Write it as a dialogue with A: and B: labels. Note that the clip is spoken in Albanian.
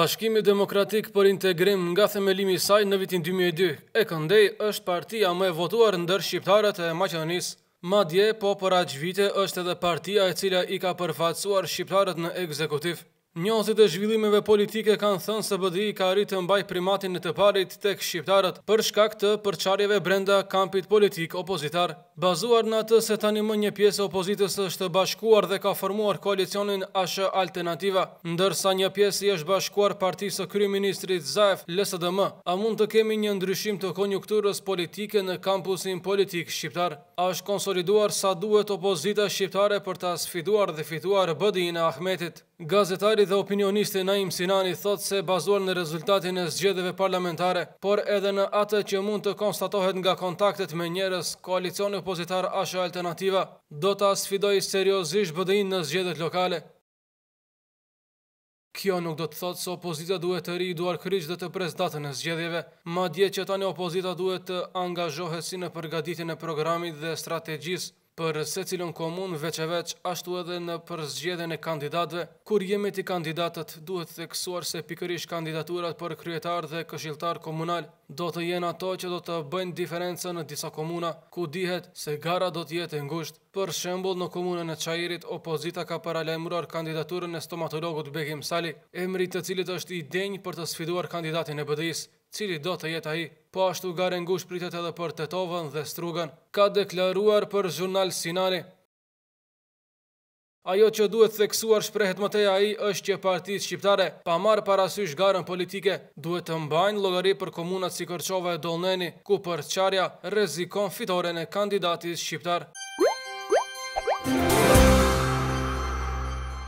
A: Bashkimi Demokratik për Integrim nga themelimi i saj në vitin 2002, e këndej është partia më e votuar ndër shqiptarët e Maqedonisë. Madje, po për aq vite është edhe partia e cila i ka përfaqësuar shqiptarët në ekzekutiv. Njohësit e zhvillimeve politike kanë thënë se BDI ka arrit të mbajë primatin e të parit tek shqiptarët për shkak të përçarjeve brenda kampit politik opozitar. Bazuar në atë se tani më një pjesë e opozitës është bashkuar dhe ka formuar koalicionin ASH Alternativa, ndërsa një pjesë i është bashkuar partisë së kryeministrit Zaev, LSDM, a mund të kemi një ndryshim të konjukturës politike në kampusin politik shqiptar? Është konsoliduar sa duhet opozita shqiptare për ta sfiduar dhe fituar BDI-në e Ahmetit. Gazetari dhe opinionisti Naim Sinani thotë se bazuar në rezultatin e zgjedhjeve parlamentare, por edhe në atë që mund të konstatohet nga kontaktet me njerëz, koalicioni opozitar ASH e Alternativa do ta sfidojë seriozisht BDI-në në zgjedhjet lokale. Kjo nuk do të thotë se opozita duhet të rrijë duarkryq dhe të presë datën e zgjedhjeve. Madje që tani opozita duhet të angazhohet si në përgatitjen e programit dhe strategjisë për secilën komunë veç e veç, ashtu edhe në përzgjedhjen e kandidatëve. Kur jemi te kandidatët, duhet theksuar se pikërisht kandidaturat për kryetarë dhe këshilltarë komunalë do të jenë ato që do të bëjnë diferencën në disa komuna, ku dihet se gara do të jetë e ngushtë. Për shembull, në komunën e Çairit, opozita ka paralajmëruar kandidaturën e stomatologut Bekim Sali, emri i të cilit është i denjë për të sfiduar kandidatin e BDI-së, cili do të jetë ai. Po ashtu garë e ngushtë pritet edhe për Tetovën dhe Strugën. Ka deklaruar për Zhurnal Sinani. Ajo që duhet theksuar, shprehet më tej ai, është që partitë shqiptare, pa marrë parasysh garën politike, duhet të mbajnë llogari për komunat si Kërçova e Dollneni, ku përçarja rrezikon fitoren e kandidatit shqiptar.